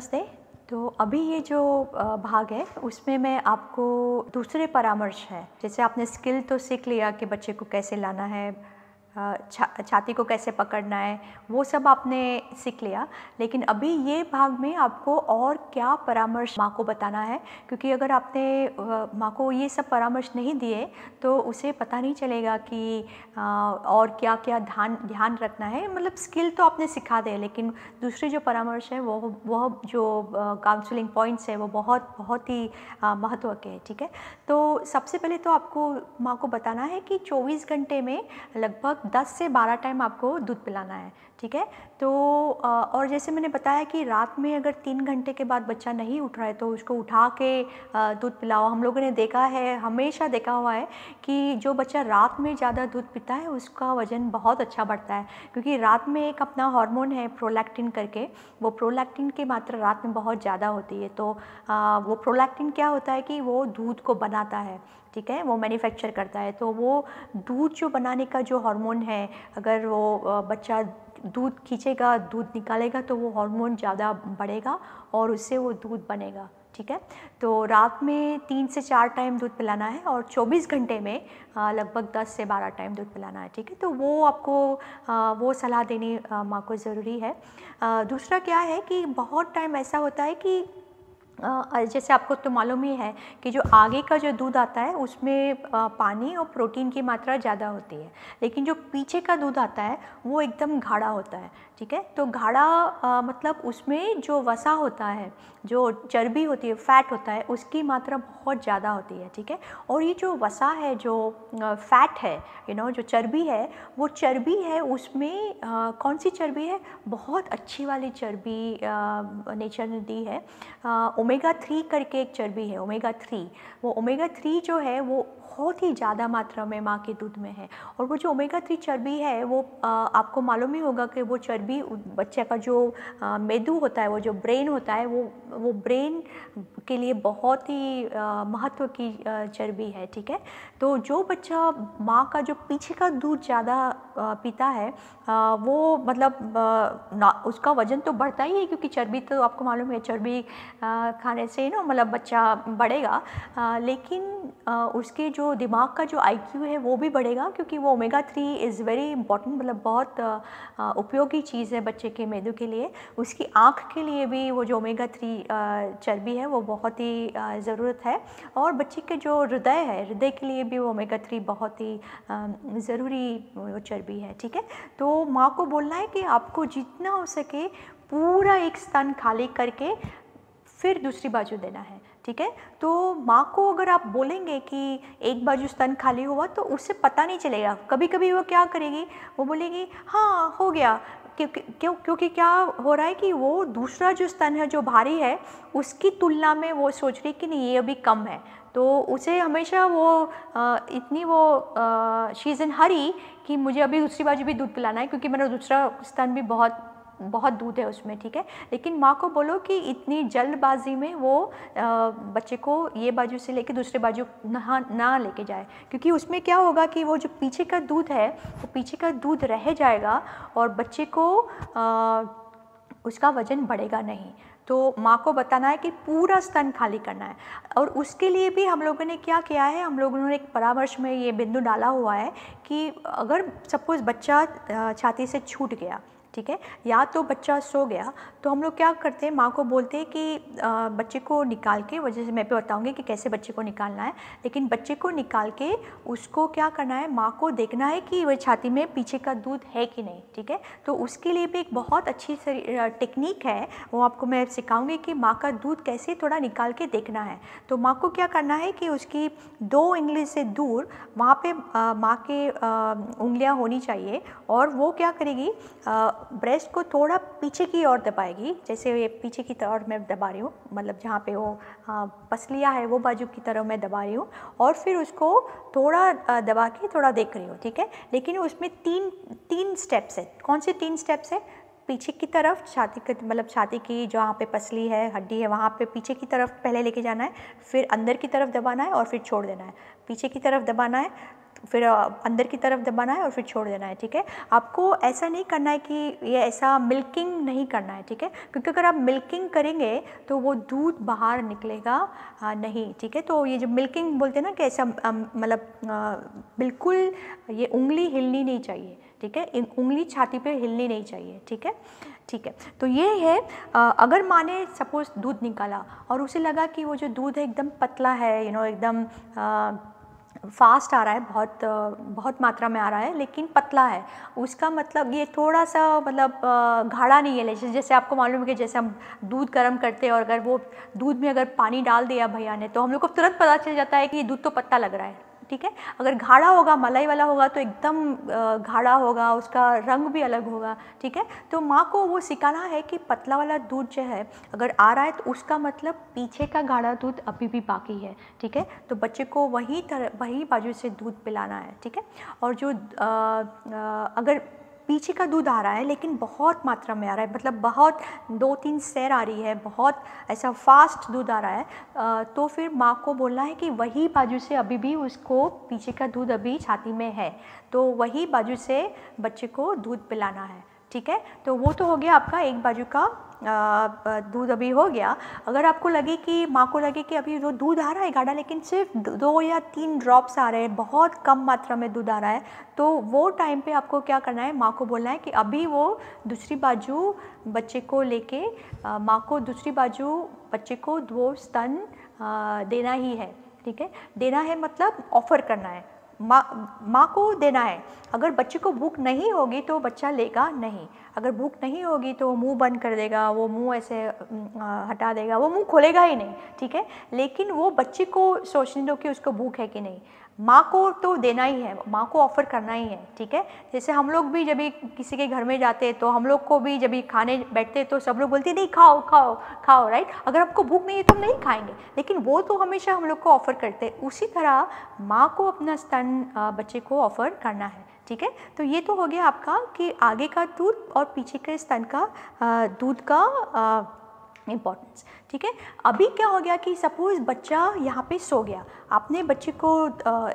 नमस्ते। तो अभी ये जो भाग है, उसमें मैं आपको दूसरे परामर्श है। जैसे आपने स्किल तो सीख लिया कि बच्चे को कैसे लाना है छा, छाती को कैसे पकड़ना है, वो सब आपने सीख लिया। लेकिन अभी ये भाग में आपको और क्या परामर्श माँ को बताना है? क्योंकि अगर आपने माँ को ये सब परामर्श नहीं दिए तो उसे पता नहीं चलेगा कि और क्या क्या ध्यान ध्यान रखना है। मतलब स्किल तो आपने सिखा दे लेकिन दूसरे जो परामर्श है, वो, वह जो काउंसलिंग पॉइंट्स है, वो बहुत बहुत ही महत्व के हैं, ठीक है? तो सबसे पहले तो आपको माँ को बताना है कि 24 घंटे में लगभग 10 से 12 टाइम आपको दूध पिलाना है। ठीक है? तो और जैसे मैंने बताया कि रात में अगर तीन घंटे के बाद बच्चा नहीं उठ रहा है तो उसको उठा के दूध पिलाओ। हम लोगों ने देखा है, हमेशा देखा हुआ है कि जो बच्चा रात में ज़्यादा दूध पीता है, उसका वज़न बहुत अच्छा बढ़ता है। क्योंकि रात में एक अपना हार्मोन है प्रोलैक्टिन करके, वो प्रोलैक्टिन की मात्रा रात में बहुत ज़्यादा होती है। तो वो प्रोलैक्टिन क्या होता है कि वो दूध को बनाता है, ठीक है? वो मैन्युफैक्चर करता है। तो वो दूध जो बनाने का जो हार्मोन है, अगर वो बच्चा दूध खींचेगा, दूध निकालेगा तो वो हार्मोन ज़्यादा बढ़ेगा और उससे वो दूध बनेगा, ठीक है? तो रात में तीन से चार टाइम दूध पिलाना है और 24 घंटे में लगभग 10 से 12 टाइम दूध पिलाना है, ठीक है? तो वो आपको वो सलाह देनी माँ को ज़रूरी है। दूसरा क्या है कि बहुत टाइम ऐसा होता है कि जैसे आपको तो मालूम ही है कि जो आगे का जो दूध आता है, उसमें पानी और प्रोटीन की मात्रा ज़्यादा होती है। लेकिन जो पीछे का दूध आता है, वो एकदम गाढ़ा होता है। ठीक है? तो गाढ़ा मतलब उसमें जो वसा होता है जो चर्बी होती है फैट होता है उसकी मात्रा बहुत ज़्यादा होती है ठीक है? और ये जो वसा है जो फैट है यू नो जो चर्बी है वो चर्बी है उसमें आ, कौन सी चर्बी है? बहुत अच्छी वाली चर्बी नेचर ने दी है। ओमेगा थ्री करके एक चर्बी है ओमेगा थ्री वो ओमेगा थ्री जो है वो बहुत ही ज़्यादा मात्रा में माँ के दूध में है। और वो जो ओमेगा थ्री चर्बी है, वो आपको मालूम ही होगा कि वो चर्बी बच्चे का जो मेदू होता है, वो जो ब्रेन होता है, वो वो ब्रेन के लिए बहुत ही महत्व की चर्बी है, ठीक है? तो जो बच्चा माँ का, जो पीछे का दूध ज़्यादा पीता है वो मतलब उसका वज़न तो बढ़ता ही है, क्योंकि चर्बी तो आपको मालूम है, चर्बी खाने से ना मतलब बच्चा बढ़ेगा लेकिन उसके जो दिमाग का जो आईक्यू है, वो भी बढ़ेगा, क्योंकि वो omega three is very important मतलब बहुत उपयोगी चीज़ है बच्चे के मेदू के लिए। उसकी आँख के लिए भी वो जो ओमेगा थ्री चर्बी है, वो बहुत ही ज़रूरत है। और बच्चे के जो हृदय है, हृदय के लिए भी वो ओमेगा थ्री बहुत ही ज़रूरी चर्बी है, ठीक है? तो माँ को बोलना है कि आपको जितना हो सके पूरा एक स्तन खाली करके फिर दूसरी बाजू देना है, ठीक है? तो माँ को अगर आप बोलेंगे कि एक बाजू स्तन खाली हुआ तो उससे पता नहीं चलेगा। कभी कभी वो क्या करेगी? वो बोलेगी हाँ हो गया। क्योंकि क्यों क्योंकि क्या हो रहा है कि वो दूसरा जो स्तन है जो भारी है उसकी तुलना में वो सोच रही कि नहीं ये अभी कम है। तो उसे हमेशा वो आ, इतनी वो शीज़ इन हरी कि मुझे अभी दूसरी बाजू भी दूध पिलाना है क्योंकि मेरा दूसरा स्तन भी बहुत बहुत दूध है उसमें ठीक है? लेकिन माँ को बोलो कि इतनी जल्दबाजी में वो बच्चे को ये बाजू से लेके दूसरे बाजू नहा ना लेके जाए। क्योंकि उसमें क्या होगा कि वो जो पीछे का दूध है वो पीछे का दूध रह जाएगा और बच्चे को आ, उसका वज़न बढ़ेगा नहीं। तो माँ को बताना है कि पूरा स्तन खाली करना है। और उसके लिए भी हम लोगों ने क्या किया है हम लोगों ने एक परामर्श में ये बिंदु डाला हुआ है कि अगर सपोज़ बच्चा छाती से छूट गया ठीक है? या तो बच्चा सो गया तो हम लोग क्या करते हैं? माँ को बोलते हैं कि बच्चे को निकाल के, वजह से मैं पे बताऊँगी कि कैसे बच्चे को निकालना है, लेकिन बच्चे को निकाल के उसको क्या करना है? माँ को देखना है कि वह छाती में पीछे का दूध है कि नहीं, ठीक है? तो उसके लिए भी एक बहुत अच्छी टेक्निक है। वो आपको मैं सिखाऊँगी कि माँ का दूध कैसे थोड़ा निकाल के देखना है। तो माँ को क्या करना है कि उसकी दो इंग्लिश से दूर वहाँ पे माँ के उंगलियाँ होनी चाहिए और वो क्या करेगी? ब्रेस्ट को थोड़ा पीछे की ओर दबाएगी, जैसे ये पीछे की तरफ़ मैं दबा रही हूँ मतलब जहाँ पे वो पसलियाँ है, वो बाजू की तरफ़ मैं दबा रही हूँ, और फिर उसको थोड़ा दबा के थोड़ा देख रही हूँ, ठीक है? लेकिन उसमें तीन तीन स्टेप्स है। कौन से तीन स्टेप्स है? पीछे की तरफ़ छाती के मतलब छाती की जहाँ पे पसली है, हड्डी है, वहाँ पे पीछे की तरफ़ पहले लेके जाना है, फिर अंदर की तरफ़ दबाना है और फिर छोड़ देना है। पीछे की तरफ़ दबाना है फिर अंदर की तरफ़ दबाना है और फिर छोड़ देना है, ठीक है? आपको ऐसा नहीं करना है कि ये ऐसा मिल्किंग नहीं करना है, ठीक है? क्योंकि अगर आप मिल्किंग करेंगे तो वो दूध बाहर निकलेगा नहीं, ठीक है? तो ये जो मिल्किंग बोलते हैं ना कि ऐसा मतलब बिल्कुल ये उंगली हिलनी नहीं चाहिए, ठीक है? उंगली छाती पे हिलनी नहीं चाहिए, ठीक है? ठीक है तो ये है अगर माँ ने सपोज़ दूध निकाला और उसे लगा कि वो जो दूध है एकदम पतला है यू नो एकदम फास्ट आ रहा है, बहुत बहुत मात्रा में आ रहा है, लेकिन पतला है। उसका मतलब ये थोड़ा सा मतलब घाड़ा नहीं है जैसे आपको मालूम है कि जैसे हम दूध गर्म करते हैं और अगर वो दूध में अगर पानी डाल दिया भैया ने तो हम लोग को तुरंत पता चल जाता है कि ये दूध तो पत्ता लग रहा है। ठीक है? अगर गाढ़ा होगा मलाई वाला होगा तो एकदम गाढ़ा होगा उसका रंग भी अलग होगा ठीक है? तो माँ को वो सिखाना है कि पतला वाला दूध जो है अगर आ रहा है तो उसका मतलब पीछे का गाढ़ा दूध अभी भी बाकी है ठीक है? तो बच्चे को वही तरह वही बाजू से दूध पिलाना है ठीक है? और जो आ, आ, अगर पीछे का दूध आ रहा है, लेकिन बहुत मात्रा में आ रहा है। मतलब बहुत दो तीन सैर आ रही है, बहुत ऐसा फास्ट दूध आ रहा है। तो फिर माँ को बोलना है कि वही बाजू से अभी भी उसको पीछे का दूध अभी छाती में है तो वही बाजू से बच्चे को दूध पिलाना है। ठीक है? तो वो तो हो गया आपका एक बाजू का दूध अभी हो गया। अगर आपको लगे कि, माँ को लगे कि अभी जो दूध आ रहा है गाढ़ा, लेकिन सिर्फ़ दो या तीन ड्रॉप्स आ रहे हैं, बहुत कम मात्रा में दूध आ रहा है तो वो टाइम पे आपको क्या करना है? माँ को बोलना है कि अभी वो दूसरी बाजू बच्चे को लेके माँ को दूसरी बाजू बच्चे को दो स्तन देना ही है, ठीक है? देना है मतलब ऑफ़र करना है। माँ माँ को देना है। अगर बच्चे को भूख नहीं होगी तो बच्चा लेगा नहीं। अगर भूख नहीं होगी तो मुँह बंद कर देगा, वो मुँह ऐसे हटा देगा, वो मुँह खोलेगा ही नहीं, ठीक है? लेकिन वो बच्चे को सोचने दो कि उसको भूख है कि नहीं। माँ को तो देना ही है, माँ को ऑफ़र करना ही है, ठीक है? जैसे हम लोग भी जब भी किसी के घर में जाते हैं तो हम लोग को भी जब भी खाने बैठते तो सब लोग बोलते नहीं, खाओ खाओ खाओ राइट अगर आपको भूख नहीं है तो हम नहीं खाएँगे। लेकिन वो तो हमेशा हम लोग को ऑफ़र करते हैं। उसी तरह माँ को अपना स्तन बच्चे को ऑफ़र करना है, ठीक है? तो ये तो हो गया आपका कि आगे का दूध और पीछे के स्तन का दूध का इम्पोर्टेंस ठीक है? अभी क्या हो गया कि सपोज़ बच्चा यहाँ पे सो गया। आपने बच्चे को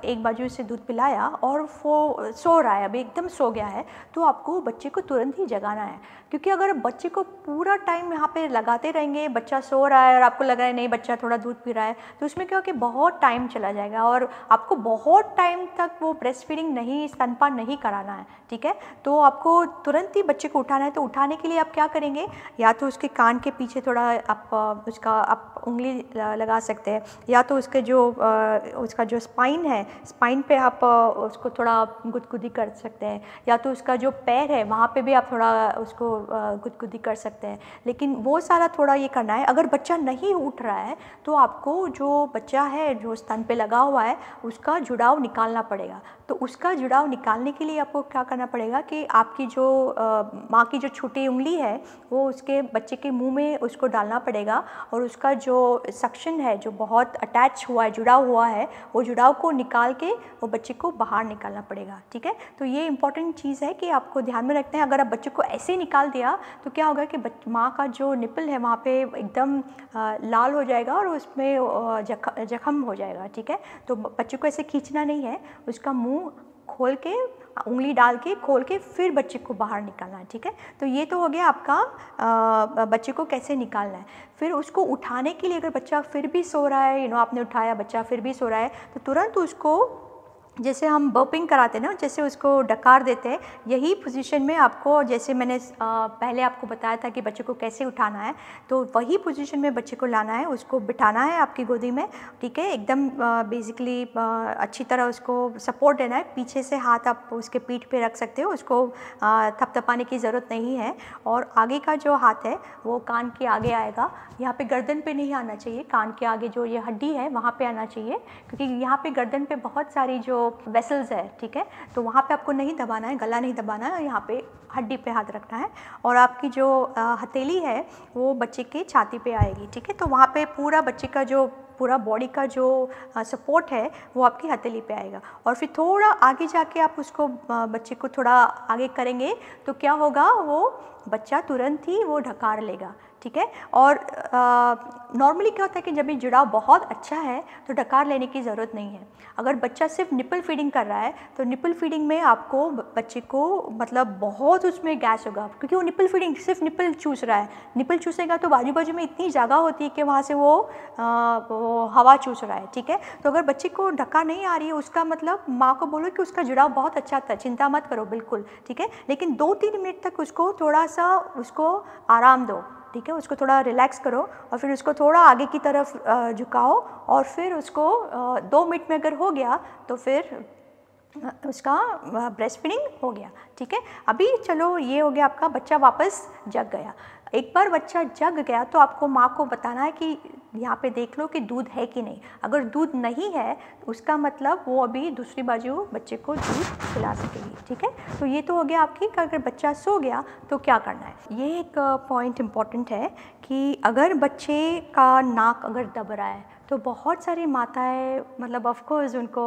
एक बाजू से दूध पिलाया और वो सो रहा है, अभी एकदम सो गया है तो आपको बच्चे को तुरंत ही जगाना है। क्योंकि अगर बच्चे को पूरा टाइम यहाँ पे लगाते रहेंगे, बच्चा सो रहा है और आपको लग रहा है, नहीं, बच्चा थोड़ा दूध पी रहा है तो उसमें क्या हो कि बहुत टाइम चला जाएगा और आपको बहुत टाइम तक वो ब्रेस्ट फीडिंग नहीं, स्तनपान नहीं कराना है, ठीक है? तो आपको तुरंत ही बच्चे को उठाना है तो उठाने के लिए आप क्या करेंगे? या तो उसके कान के पीछे थोड़ा आप उसका आप उंगली लगा सकते हैं। या तो उसके जो उसका जो स्पाइन है स्पाइन पे आप उसको थोड़ा गुदगुदी कर सकते हैं। या तो उसका जो पैर है, वहाँ पे भी आप थोड़ा उसको गुदगुदी कर सकते हैं। लेकिन वो सारा थोड़ा ये करना है, अगर बच्चा नहीं उठ रहा है तो आपको जो बच्चा है, जो स्तन पे लगा हुआ है, उसका जुड़ाव निकालना पड़ेगा। तो उसका जुड़ाव निकालने के लिए आपको क्या करना पड़ेगा कि आपकी जो माँ की जो छोटी उंगली है, वो उसके बच्चे के मुँह में उसको डालना पड़ेगा। और उसका जो सक्शन है, जो बहुत अटैच हुआ है, जुड़ा हुआ है, वो जुड़ाव को निकाल के वो बच्चे को बाहर निकालना पड़ेगा, ठीक है? तो ये इंपॉर्टेंट चीज़ है कि आपको ध्यान में रखते हैं। अगर आप बच्चे को ऐसे निकाल दिया तो क्या होगा कि माँ का जो निपल है, वहाँ पे एकदम लाल हो जाएगा और उसमें जख्म हो जाएगा, ठीक है? तो बच्चे को ऐसे खींचना नहीं है। उसका मुँह खोल के उंगली डाल के खोल के फिर बच्चे को बाहर निकालना है ठीक है? तो ये तो हो गया आपका आ, बच्चे को कैसे निकालना है। फिर उसको उठाने के लिए अगर बच्चा फिर भी सो रहा है यू नो आपने उठाया बच्चा फिर भी सो रहा है तो तुरंत उसको जैसे हम बर्पिंग कराते हैं ना, जैसे उसको डकार देते हैं, यही पोजीशन में आपको, जैसे मैंने पहले आपको बताया था कि बच्चे को कैसे उठाना है तो वही पोजीशन में बच्चे को लाना है, उसको बिठाना है आपकी गोदी में, ठीक है? एकदम बेसिकली अच्छी तरह उसको सपोर्ट देना है, पीछे से हाथ आप उसके पीठ पे रख सकते हो, उसको थपथपाने की ज़रूरत नहीं है, और आगे का जो हाथ है, वो कान के आगे आएगा, यहाँ पर गर्दन पर नहीं आना चाहिए, कान के आगे जो ये हड्डी है, वहाँ पर आना चाहिए, क्योंकि यहाँ पर गर्दन पर बहुत सारी जो वेसल्स है, ठीक है? तो वहाँ पे आपको नहीं दबाना है, गला नहीं दबाना है, यहाँ पे हड्डी पे हाथ रखना है और आपकी जो हथेली है, वो बच्चे के छाती पे आएगी, ठीक है? तो वहाँ पे पूरा बच्चे का जो, पूरा बॉडी का जो सपोर्ट है, वो आपकी हथेली पे आएगा। और फिर थोड़ा आगे जाके आप उसको बच्चे को थोड़ा आगे करेंगे तो क्या होगा, वो बच्चा तुरंत ही वो ढकार लेगा, ठीक है? और नॉर्मली क्या होता है कि जब ये जुड़ाव बहुत अच्छा है तो डकार लेने की ज़रूरत नहीं है। अगर बच्चा सिर्फ़ निपल फीडिंग कर रहा है तो निपल फीडिंग में आपको बच्चे को मतलब बहुत उसमें गैस होगा क्योंकि वो निपल फीडिंग सिर्फ़ निपल चूस रहा है। निपल चूसेगा तो बाजू बाजू में इतनी जगह होती है कि वहाँ से वो, आ, वो हवा चूस रहा है ठीक है? तो अगर बच्चे को ढक्का नहीं आ रही है उसका मतलब माँ को बोलो कि उसका जुड़ाव बहुत अच्छा था चिंता मत करो बिल्कुल ठीक है? लेकिन दो तीन मिनट तक उसको थोड़ा सा उसको आराम दो ठीक है? उसको थोड़ा रिलैक्स करो और फिर उसको थोड़ा आगे की तरफ़ झुकाओ और फिर उसको दो मिनट में अगर हो गया तो फिर उसका ब्रेस्ट फीडिंग हो गया, ठीक है? अभी चलो, ये हो गया आपका बच्चा वापस जग गया। एक बार बच्चा जग गया तो आपको माँ को बताना है कि यहाँ पे देख लो कि दूध है कि नहीं। अगर दूध नहीं है उसका मतलब वो अभी दूसरी बाजू बच्चे को दूध खिला सकेगी, ठीक है? तो ये तो हो गया आपकी अगर बच्चा सो गया तो क्या करना है? ये एक पॉइंट इंपॉर्टेंट है कि अगर बच्चे का नाक अगर दब रहा है तो बहुत सारी माताएँ मतलब ऑफ़ कोर्स उनको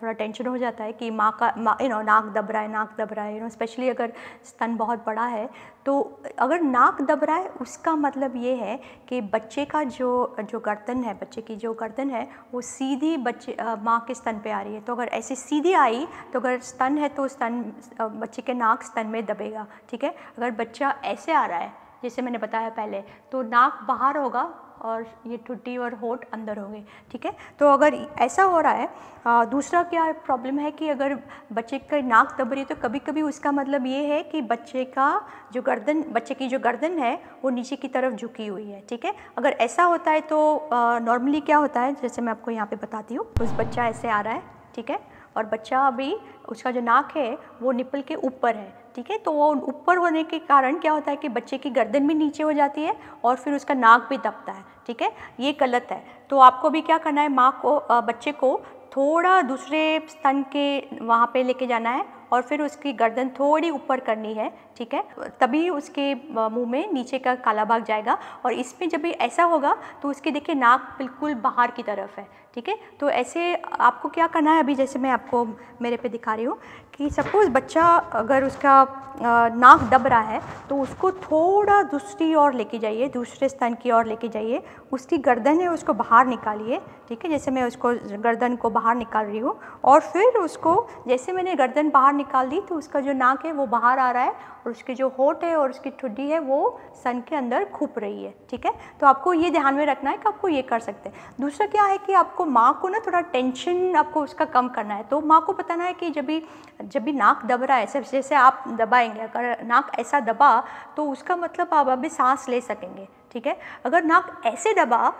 थोड़ा टेंशन हो जाता है कि माँ का, माँ यू नो नाक दब रहा है, नाक दब रहा है यू नो स्पेशली अगर स्तन बहुत बड़ा है तो अगर नाक दब रहा है, उसका मतलब ये है कि बच्चे का जो जो गर्दन है, बच्चे की जो गर्दन है, वो सीधी बच्चे माँ के स्तन पे आ रही है। तो अगर ऐसे सीधी आई तो अगर स्तन है तो स्तन बच्चे के नाक स्तन में दबेगा, ठीक है? अगर बच्चा ऐसे आ रहा है, जैसे मैंने बताया पहले तो नाक बाहर होगा और ये ठुट्टी और होठ अंदर हो होंगे ठीक है? तो अगर ऐसा हो रहा है आ, दूसरा क्या प्रॉब्लम है कि अगर बच्चे का नाक दब रही है तो कभी कभी उसका मतलब ये है कि बच्चे का जो गर्दन बच्चे की जो गर्दन है वो नीचे की तरफ़ झुकी हुई है ठीक है? अगर ऐसा होता है तो नॉर्मली क्या होता है? जैसे मैं आपको यहाँ पर बताती हूँ उस बच्चा ऐसे आ रहा है ठीक है? और बच्चा अभी उसका जो नाक है, वो निपल के ऊपर है, ठीक है? तो वो ऊपर होने के कारण क्या होता है कि बच्चे की गर्दन भी नीचे हो जाती है और फिर उसका नाक भी दबता है, ठीक है? ये गलत है। तो आपको भी क्या करना है, माँ को बच्चे को थोड़ा दूसरे स्तन के वहाँ पे लेके जाना है और फिर उसकी गर्दन थोड़ी ऊपर करनी है, ठीक है? तभी उसके मुँह में नीचे का काला भाग जाएगा और इसमें जब भी ऐसा होगा तो उसके देखिए नाक बिल्कुल बाहर की तरफ़ है, ठीक है? तो ऐसे आपको क्या करना है अभी? जैसे मैं आपको मेरे पे दिखा रही हूँ कि सपोज़ बच्चा अगर उसका नाक दब रहा है तो उसको थोड़ा दूसरी ओर लेके जाइए, दूसरे स्तन की ओर लेके जाइए। उसकी गर्दन है, उसको बाहर निकालिए, ठीक है? जैसे मैं उसको गर्दन को बाहर निकाल रही हूँ, और फिर उसको, जैसे मैंने गर्दन बाहर निकाल दी तो उसका जो नाक है, वो बाहर आ रहा है, और उसके जो होठ है, और उसकी ठुड्डी है, वो सन के अंदर खुप रही है, ठीक है? तो आपको ये ध्यान में रखना है कि आपको ये कर सकते हैं। दूसरा क्या है कि आपको माँ को ना थोड़ा टेंशन आपको उसका कम करना है तो माँ को बताना है कि जब भी जब भी नाक दब रहा है सिर्फ़ जैसे आप दबाएँगे, अगर नाक ऐसा दबा तो उसका मतलब आप अभी सांस ले सकेंगे, ठीक है? अगर नाक ऐसे दबा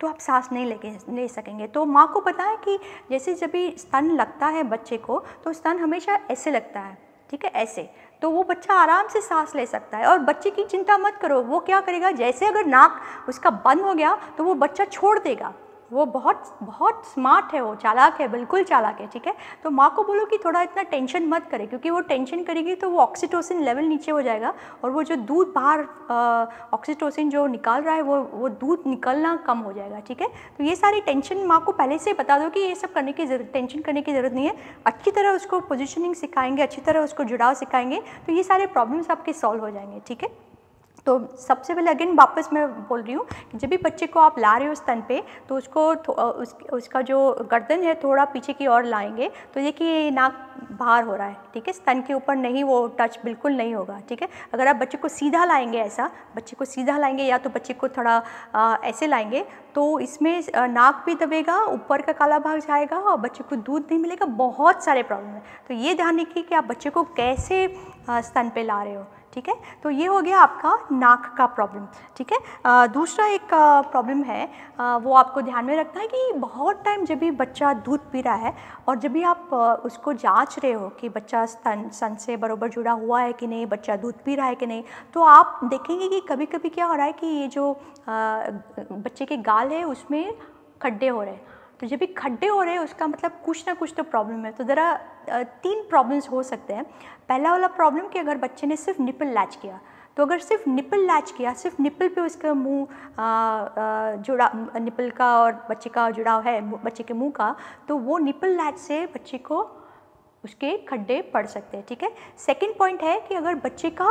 तो आप सांस नहीं लेके, ले सकेंगे। तो माँ को पता है कि जैसे जब भी स्तन लगता है बच्चे को तो स्तन हमेशा ऐसे लगता है, ठीक है? ऐसे। तो वो बच्चा आराम से सांस ले सकता है। और बच्चे की चिंता मत करो, वो क्या करेगा? जैसे अगर नाक उसका बंद हो गया तो वो बच्चा छोड़ देगा। वो बहुत बहुत स्मार्ट है वो, चालाक है, बिल्कुल चालाक है, ठीक है? तो माँ को बोलो कि थोड़ा इतना टेंशन मत करे, क्योंकि वो टेंशन करेगी तो वो ऑक्सीटोसिन लेवल नीचे हो जाएगा और वो जो दूध बाहर ऑक्सीटोसिन जो निकाल रहा है वो वो दूध निकलना कम हो जाएगा, ठीक है? तो ये सारी टेंशन माँ को पहले से बता दो कि ये सब करने की टेंशन करने की ज़रूरत नहीं है। अच्छी तरह उसको पोजिशनिंग सिखाएँगे, अच्छी तरह उसको जुड़ाव सिखाएँगे तो ये सारे प्रॉब्लम्स आपके सॉल्व हो जाएँगे, ठीक है? तो सबसे पहले अगेन वापस मैं बोल रही हूँ कि जब भी बच्चे को आप ला रहे हो स्तन पे तो उसको उस, उसका जो गर्दन है थोड़ा पीछे की ओर लाएँगे तो देखिए नाक बाहर हो रहा है ठीक है? स्तन के ऊपर नहीं वो टच बिल्कुल नहीं होगा ठीक है? अगर आप बच्चे को सीधा लाएँगे ऐसा बच्चे को सीधा लाएँगे या तो बच्चे को थोड़ा आ, ऐसे लाएँगे तो इसमें नाक भी दबेगा ऊपर का काला भाग जाएगा और बच्चे को दूध नहीं मिलेगा बहुत सारे प्रॉब्लम है। तो ये ध्यान रखिए कि आप बच्चे को कैसे स्तन पे ला रहे हो। ठीक है? तो ये हो गया आपका नाक का प्रॉब्लम ठीक है? दूसरा एक प्रॉब्लम है आ, वो आपको ध्यान में रखना है कि बहुत टाइम जब भी बच्चा दूध पी रहा है और जब भी आप उसको जाँच रहे हो कि बच्चा स्तन सन से बरोबर जुड़ा हुआ है कि नहीं बच्चा दूध पी रहा है कि नहीं तो आप देखेंगे कि कभी कभी क्या हो रहा है कि ये जो आ, बच्चे के गाल है उसमें खड्डे हो रहे हैं। तो जब भी खड्डे हो रहे हैं, उसका मतलब कुछ ना कुछ तो प्रॉब्लम है। तो ज़रा तीन प्रॉब्लम्स हो सकते हैं। पहला वाला प्रॉब्लम कि अगर बच्चे ने सिर्फ़ निपल लैच किया तो अगर सिर्फ़ निपल लैच किया, सिर्फ़ निपल पे उसका मुँह जुड़ा निपल का और बच्चे का जुड़ाव है बच्चे के मुँह का तो वो निपल लैच से बच्चे को उसके खड्डे पड़ सकते हैं, ठीक है? सेकंड पॉइंट है कि अगर बच्चे का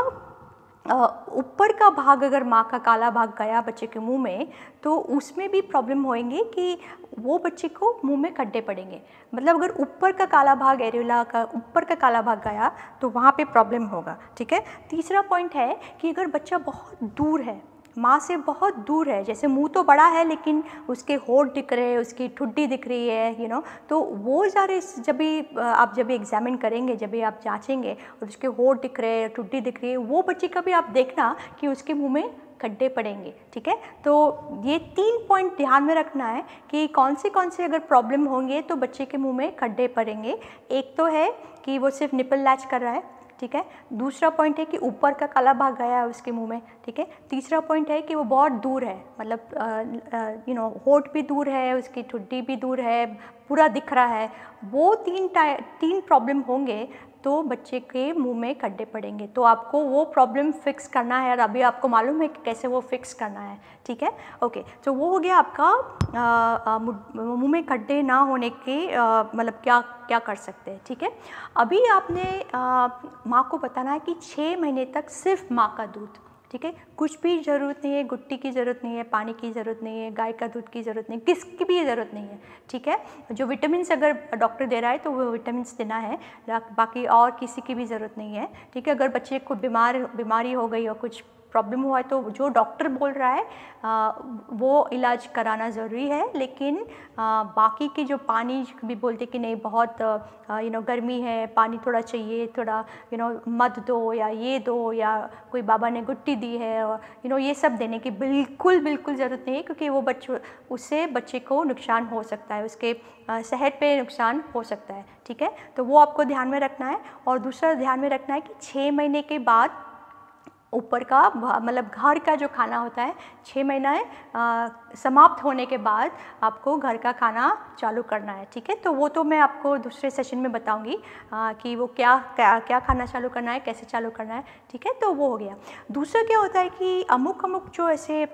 ऊपर का भाग अगर माँ का काला भाग गया बच्चे के मुँह में तो उसमें भी प्रॉब्लम होएँगे कि वो बच्चे को मुँह में खड्डे पड़ेंगे। मतलब अगर ऊपर का काला भाग एरेला का, ऊपर का काला भाग गया तो वहाँ पे प्रॉब्लम होगा, ठीक है? तीसरा पॉइंट है कि अगर बच्चा बहुत दूर है माँ से बहुत दूर है। जैसे मुँह तो बड़ा है, लेकिन उसके होठ दिख रहे हैं, उसकी ठुड्डी दिख रही है यू नो तो वो सारे जब भी आप जब भी एग्जामिन करेंगे, जब भी आप जांचेंगे और उसके होठ दिख रहे हैं, ठुड्डी दिख रही है, वो बच्चे का भी आप देखना कि उसके मुँह में खड्डे पड़ेंगे, ठीक है? तो ये तीन पॉइंट ध्यान में रखना है कि कौन से कौन से अगर प्रॉब्लम होंगे तो बच्चे के मुँह में खड्डे पड़ेंगे। एक तो है कि वो सिर्फ़ निपल लैच कर रहा है ठीक है? दूसरा पॉइंट है कि ऊपर का काला भाग गया है उसके मुँह में, ठीक है? तीसरा पॉइंट है कि वो बहुत दूर है मतलब यू नो होठ भी दूर है, उसकी ठुड्डी भी दूर है, पूरा दिख रहा है। वो तीन टाइ तीन प्रॉब्लम होंगे तो बच्चे के मुँह में खड्डे पड़ेंगे। तो आपको वो प्रॉब्लम फिक्स करना है और अभी आपको मालूम है कि कैसे वो फिक्स करना है, ठीक है? ओके तो वो हो गया आपका मुँह में खड्डे ना होने के मतलब क्या क्या कर सकते हैं, ठीक है? अभी आपने माँ को बताना है कि छः महीने तक सिर्फ़ माँ का दूध। ठीक है? कुछ भी ज़रूरत नहीं है, गुट्टी की ज़रूरत नहीं है, पानी की ज़रूरत नहीं है, गाय का दूध की ज़रूरत नहीं, किसकी भी ज़रूरत नहीं है, ठीक है? जो विटामिन अगर डॉक्टर दे रहा है तो वो विटामिन देना है, बाकी और किसी की भी ज़रूरत नहीं है, ठीक है? अगर बच्चे को बीमार, बीमारी हो गई और कुछ प्रॉब्लम हुआ है तो जो डॉक्टर बोल रहा है आ, वो इलाज कराना ज़रूरी है लेकिन आ, बाकी के जो पानी भी बोलते कि नहीं बहुत यू नो गर्मी है पानी थोड़ा चाहिए थोड़ा यू नो मध दो या ये दो या कोई बाबा ने गुट्टी दी है यू नो ये सब देने की बिल्कुल बिल्कुल ज़रूरत नहीं है क्योंकि वो बच्चों उससे बच्चे को नुकसान हो सकता है उसके सेहत पे नुकसान हो सकता है ठीक है? तो वो आपको ध्यान में रखना है और दूसरा ध्यान में रखना है कि छः महीने के बाद ऊपर का मतलब घर का जो खाना होता है छः महीना समाप्त होने के बाद आपको घर का खाना चालू करना है, ठीक है? तो वो तो मैं आपको दूसरे सेशन में बताऊँगी कि वो क्या क्या क्या खाना चालू करना है, कैसे चालू करना है, ठीक है? तो वो हो गया। दूसरा क्या होता है कि अमुक अमुक जो ऐसे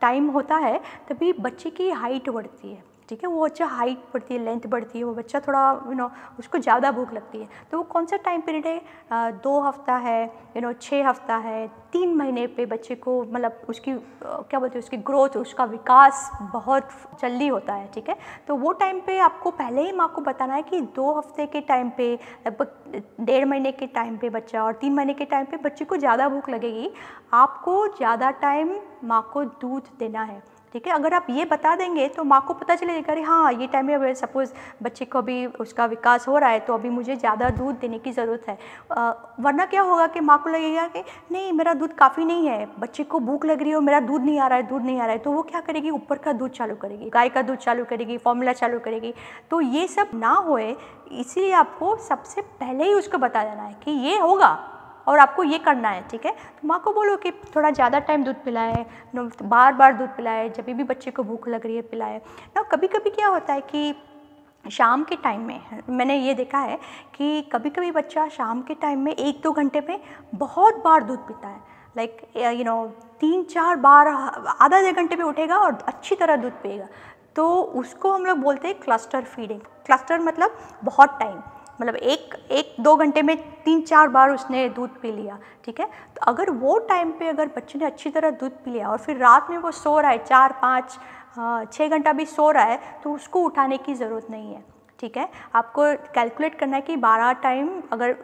टाइम होता है, तभी बच्चे की हाइट बढ़ती है। ठीक है? वो बच्चा हाइट बढ़ती है लेंथ बढ़ती है, वो बच्चा थोड़ा यू नो उसको ज़्यादा भूख लगती है। तो वो कौन सा टाइम पीरियड है? दो हफ़्ता है यू नो छः हफ़्ता है, तीन महीने पे बच्चे को मतलब उसकी क्या बोलते हैं उसकी ग्रोथ उसका विकास बहुत जल्दी होता है, ठीक है? तो वो टाइम पे आपको पहले ही माँ को बताना है कि दो हफ़्ते के टाइम पे, लगभग डेढ़ महीने के टाइम पे बच्चा और तीन महीने के टाइम पे बच्चे को ज़्यादा भूख लगेगी। आपको ज़्यादा टाइम माँ को दूध देना है। ठीक है? अगर आप ये बता देंगे तो माँ को पता चलेगा अरे हाँ ये टाइम में सपोज़ बच्चे को अभी उसका विकास हो रहा है तो अभी मुझे ज़्यादा दूध देने की ज़रूरत है। आ, वरना क्या होगा कि माँ को लगेगा कि नहीं मेरा दूध काफ़ी नहीं है बच्चे को भूख लग रही हो मेरा दूध नहीं आ रहा है दूध नहीं आ रहा है। तो वो क्या करेगी? ऊपर का दूध चालू करेगी गाय का दूध चालू करेगी फॉर्मूला चालू करेगी। तो ये सब ना होए इसीलिए आपको सबसे पहले ही उसको बता देना है कि ये होगा। और आपको ये करना है, ठीक है? तो माँ को बोलो कि थोड़ा ज़्यादा टाइम दूध पिलाए बार बार दूध पिलाए, जब भी बच्चे को भूख लग रही है पिलाए। ना कभी कभी क्या होता है कि शाम के टाइम में, मैंने ये देखा है कि कभी कभी बच्चा शाम के टाइम में एक दो घंटे में बहुत बार दूध पीता है। लाइक यू नो तीन, चार बार, आधा आधे घंटे में उठेगा और अच्छी तरह दूध पिएगा। तो उसको हम लोग बोलते हैं क्लस्टर फीडिंग क्लस्टर मतलब बहुत टाइम मतलब एक एक दो घंटे में तीन चार बार उसने दूध पी लिया, ठीक है? तो अगर वो टाइम पे अगर बच्चे ने अच्छी तरह दूध पी लिया और फिर रात में वो सो रहा है, चार, पाँच छः घंटा भी सो रहा है तो उसको उठाने की ज़रूरत नहीं है, ठीक है? आपको कैलकुलेट करना है कि बारह टाइम अगर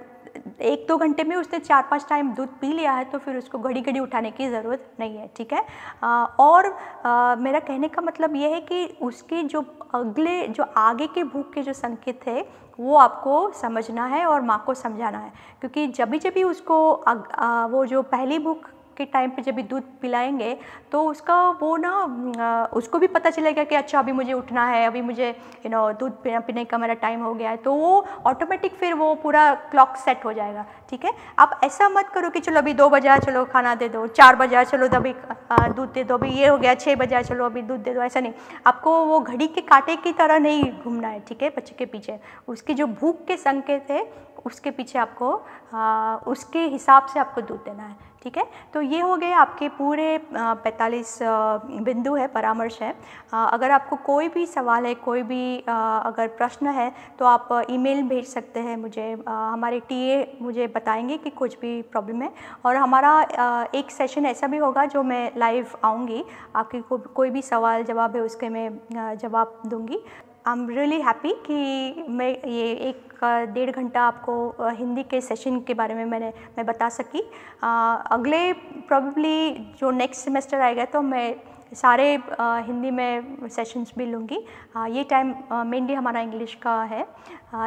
एक दो घंटे में उसने चार पाँच टाइम दूध पी लिया है तो फिर उसको घड़ी घड़ी उठाने की ज़रूरत नहीं है ठीक है? आ, और आ, मेरा कहने का मतलब यह है कि उसके जो अगले जो आगे के भूख के जो संकेत है वो आपको समझना है और माँ को समझाना है। क्योंकि जब भी जब भी उसको अग, आ, वो जो पहली भूख के टाइम पे जब भी दूध पिलाएँगे तो उसका वो ना उसको भी पता चलेगा कि अच्छा अभी मुझे उठना है, अभी मुझे यू नो दूध पीना, पीने का मेरा टाइम हो गया है तो वो ऑटोमेटिक फिर वो पूरा क्लॉक सेट हो जाएगा, ठीक है? आप ऐसा मत करो कि चलो अभी दो बजा चलो खाना दे दो, चार बजा चलो अभी दूध दे दो, अभी ये हो गया छः बजा चलो अभी दूध दे दो, ऐसा नहीं। आपको वो घड़ी के कांटे की तरह नहीं घूमना है, ठीक है? बच्चे के पीछे। उसकी जो भूख के संकेत है उसके पीछे आपको आ, उसके हिसाब से आपको दूध देना है ठीक है? तो ये हो गए आपके पूरे पैंतालीस बिंदु है परामर्श है। अगर आपको कोई भी सवाल है कोई भी अगर प्रश्न है तो आप ईमेल भेज सकते हैं मुझे। हमारे टीए मुझे बताएँगे कि कुछ भी प्रॉब्लम है। और हमारा एक सेशन ऐसा भी होगा जो मैं लाइव आऊँगी। आपकी को, कोई भी सवाल जवाब है उसके मैं जवाब दूँगी। आई एम रियली हैप्पी कि मैं ये एक डेढ़ घंटा आपको हिंदी के सेशन के बारे में मैंने मैं बता सकी। आ, अगले प्रॉब्ली जो नेक्स्ट सेमेस्टर आएगा तो मैं सारे हिंदी में सेशंस भी लूँगी। ये टाइम मेनली हमारा इंग्लिश का है।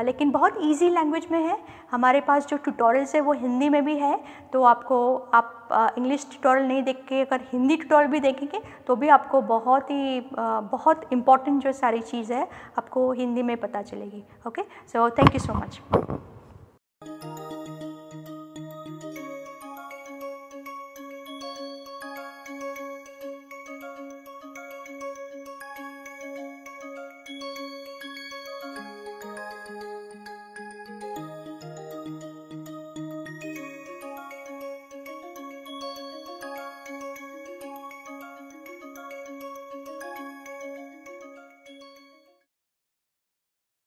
लेकिन बहुत इजी लैंग्वेज में है। हमारे पास जो ट्यूटोरियल्स है वो हिंदी में भी है। तो आपको, आप इंग्लिश ट्यूटोरियल नहीं देख के, अगर हिंदी ट्यूटोरियल भी देखेंगे तो भी आपको बहुत ही बहुत इंपॉर्टेंट जो सारी चीज़ है, आपको हिंदी में पता चलेगी। Okay so thank you so much